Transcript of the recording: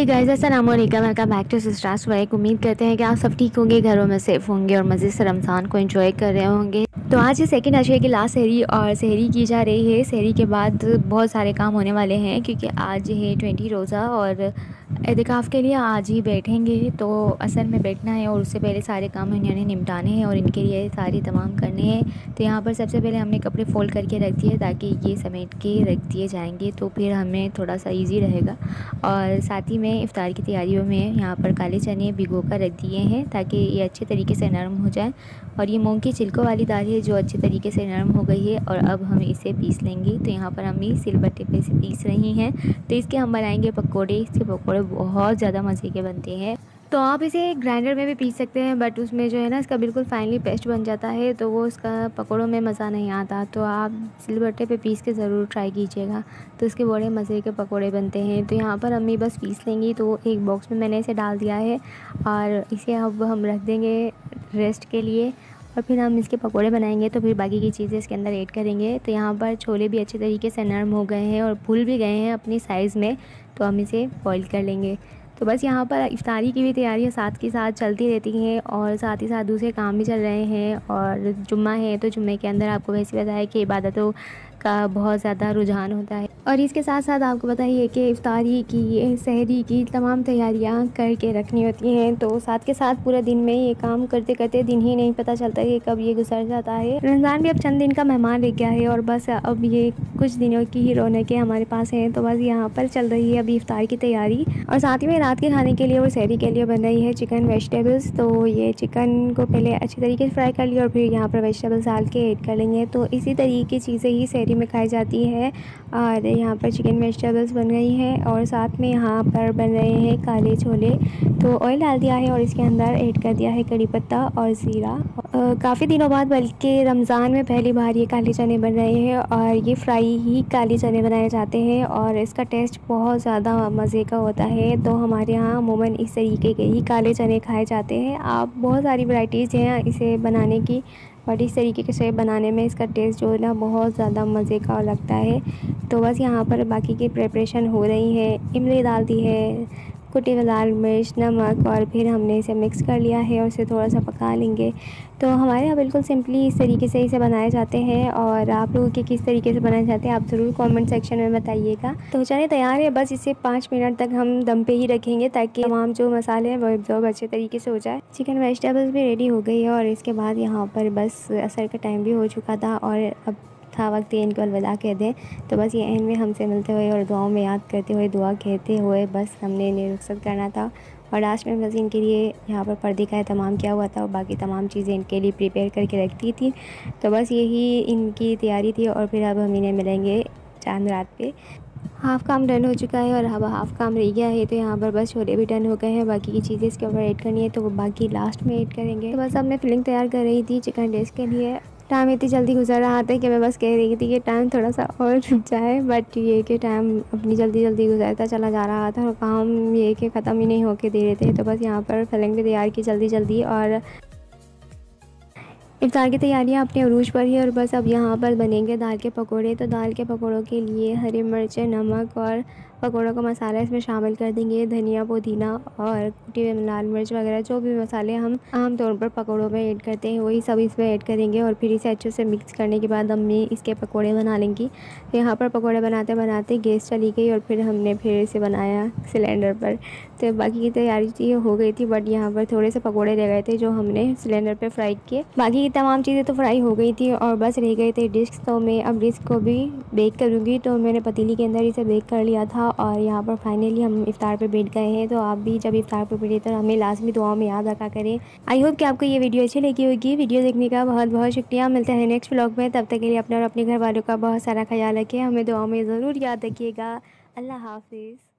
हे guys अस्सलाम वालेकुम welcome back to sisters वाइक उम्मीद करते हैं कि आप सब ठीक होंगे, घरों में सेफ़ होंगे और मज़े से रमज़ान को एंजॉय कर रहे होंगे। तो आज ये सेकेंड आशिया की लास्ट सहरी और सहरी की जा रही है। सहरी के बाद बहुत सारे काम होने वाले हैं क्योंकि आज है ट्वेंटी रोज़ा और एहतिकाफ़ के लिए आज ही बैठेंगे तो असल में बैठना है और उससे पहले सारे काम इन्होंने निपटाने हैं और इनके लिए सारे तमाम करने हैं। तो यहाँ पर सबसे पहले हमने कपड़े फोल्ड करके रख दिए ताकि ये समेट के रख दिए जाएँगे तो फिर हमें थोड़ा सा ईजी रहेगा। और साथ ही में इफ़ार की तैयारियों में यहाँ पर काले चने भिगो कर रख दिए हैं ताकि ये अच्छे तरीके से नरम हो जाए। और ये मूँग की छिलकों वाली दाल है जो अच्छे तरीके से नरम हो गई है और अब हम इसे पीस लेंगे। तो यहाँ पर हम सिल बट्टे पे से पीस रही हैं। तो इसके हम बनाएँगे पकौड़े। इसके पकौड़े बहुत ज़्यादा मज़े के बनते हैं। तो आप इसे ग्राइंडर में भी पीस सकते हैं बट उसमें जो है ना, इसका बिल्कुल फाइनली पेस्ट बन जाता है तो वो उसका पकौड़ों में मज़ा नहीं आता। तो आप सिलबट्टे पे पीस के ज़रूर ट्राई कीजिएगा। तो इसके बड़े मज़े के पकौड़े बनते हैं। तो यहाँ पर अम्मी बस पीस लेंगी तो एक बॉक्स में मैंने इसे डाल दिया है। और इसे अब हम रख देंगे रेस्ट के लिए। और फिर हम इसके पकोड़े बनाएँगे तो फिर बाकी की चीज़ें इसके अंदर ऐड करेंगे। तो यहाँ पर छोले भी अच्छे तरीके से नरम हो गए हैं और फूल भी गए हैं अपनी साइज़ में तो हम इसे बॉइल कर लेंगे। तो बस यहाँ पर इफ्तारी की भी तैयारियाँ साथ के साथ चलती रहती हैं और साथ ही साथ दूसरे काम भी चल रहे हैं और जुम्मा है तो जुम्मे के अंदर आपको वैसे बताया कि इबादतों का बहुत ज़्यादा रुझान होता है। और इसके साथ साथ आपको बताइए कि इफ्तारी की, सहरी की तमाम तैयारियाँ करके रखनी होती हैं तो साथ के साथ पूरे दिन में ये काम करते करते दिन ही नहीं पता चलता कि कब ये गुजर जाता है। रमज़ान भी अब चंद दिन का मेहमान ले गया है और बस अब ये कुछ दिनों की ही रौनकें हमारे पास हैं तो बस यहाँ पर चल रही है अभी इफ्तार की तैयारी। और साथ ही में रात के खाने के लिए और सहरी के लिए बन रही है चिकन वेजिटेबल्स तो ये चिकन को पहले अच्छी तरीके से फ्राई कर लिया और फिर यहाँ पर वेजिटेबल्स डाल के ऐड कर लेंगे तो इसी तरीके की चीज़ें ही सहरी में खाई जाती है और यहाँ पर चिकन वेजिटेबल्स बन गई हैं और साथ में यहाँ पर बन रहे हैं काले छोले। तो ऑयल डाल दिया है और इसके अंदर ऐड कर दिया है कड़ी पत्ता और ज़ीरा। काफ़ी दिनों बाद बल्कि रमज़ान में पहली बार ये काले चने बन रहे हैं और ये फ्राई ही काले चने बनाए जाते हैं और इसका टेस्ट बहुत ज़्यादा मज़े का होता है। तो हमारे यहाँ अमूमन इस तरीके के ही काले चने खाए जाते हैं। आप बहुत सारी वैराइटीज़ हैं इसे बनाने की। बट इस तरीके के शेप बनाने में इसका टेस्ट जो है ना बहुत ज़्यादा मज़े का लगता है। तो बस यहाँ पर बाकी की प्रिपरेशन हो रही है, इमली डाल दी है कुटी हुई लाल मिर्च, नमक और फिर हमने इसे मिक्स कर लिया है और इसे थोड़ा सा पका लेंगे। तो हमारे यहाँ बिल्कुल सिंपली इस तरीके से इसे बनाए जाते हैं और आप लोगों के किस तरीके से बनाए जाते हैं आप ज़रूर कमेंट सेक्शन में बताइएगा। तो चले तैयार है, बस इसे पाँच मिनट तक हम दम पे ही रखेंगे ताकि तमाम जो मसाले हैं वो एब्जॉर्ब अच्छे तरीके से हो जाए। चिकन वेजिटेबल्स भी रेडी हो गई है और इसके बाद यहाँ पर बस असर का टाइम भी हो चुका था और अब था, वक्त ये इनको अलविदा कह दें। तो बस ये एंड में हमसे मिलते हुए और दुआओं में याद करते हुए दुआ कहते हुए बस हमने इन्हें रुखसत करना था। और लास्ट में बस इनके लिए यहाँ पर पर्दे का तमाम किया हुआ था और बाकी तमाम चीज़ें इनके लिए प्रिपेयर करके रख दी थी। तो बस यही इनकी तैयारी थी और फिर अब हम इन्हें मिलेंगे चाँद रात पे। हाफ़ काम डन हो चुका है और अब हाफ़ काम रह गया है तो यहाँ पर बस छोले भी डन हो गए हैं। बाकी की चीज़ें इसके ऊपर ऐड करनी है तो वो बाकी लास्ट में ऐड करेंगे। तो बस अब मैं फिलिंग तैयार कर रही थी चिकन डिश के लिए। टाइम इतनी जल्दी गुजर रहा था कि मैं बस कह रही थी कि टाइम थोड़ा सा और रुक जाए बट ये कि टाइम अपनी जल्दी जल्दी गुजरता चला जा रहा था और काम ये कि ख़त्म ही नहीं होके दे रहे थे तो बस यहाँ पर फिलिंग भी तैयार की जल्दी जल्दी और इफ्तार की तैयारियाँ अपने अरूज पर ही और बस अब यहाँ पर बनेंगे दाल के पकौड़े। तो दाल के पकौड़ों के लिए हरी मिर्चें, नमक और पकौड़ों का मसाला इसमें शामिल कर देंगे। धनिया, पुदीना और कुटी हुई लाल मिर्च वगैरह, जो भी मसाले हम आम तौर पर पकौड़ों में ऐड करते हैं, वही सब इसमें ऐड करेंगे और फिर इसे अच्छे से मिक्स करने के बाद अम्मी इसके पकौड़े बना लेंगी। तो यहाँ पर पकौड़े बनाते बनाते गैस चली गई और फिर हमने फिर इसे बनाया सिलेंडर पर। तो बाकी की तैयारी थी हो गई थी, बट यहाँ पर थोड़े से पकौड़े रह गए थे जो हमने सिलेंडर पर फ्राई किए। बाकी की तमाम चीज़ें तो फ्राई हो गई थी और बस रह गए थे डिस्क। तो मैं अब डिस्क को भी बेक करूँगी। तो मैंने पतीली के अंदर इसे बेक कर लिया था और यहाँ पर फाइनली हम इफ़ार पर बैठ गए हैं तो आप भी जब इफ़ार पर बैठे तो हमें लाजमी दुआओं में याद रखा करें। आई होप कि आपको ये वीडियो अच्छी लगी होगी। वीडियो देखने का बहुत बहुत शुक्रिया। मिलते हैं नेक्स्ट ब्लॉग में। तब तक के लिए अपने और अपने घर वालों का बहुत सारा ख्याल रखें। हमें दुआ में ज़रूर याद रखिएगा। अल्लाह हाफिज़।